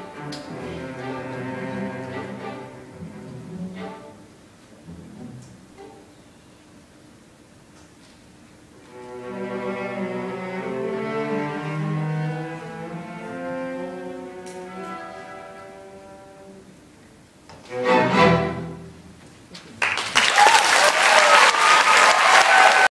みんな。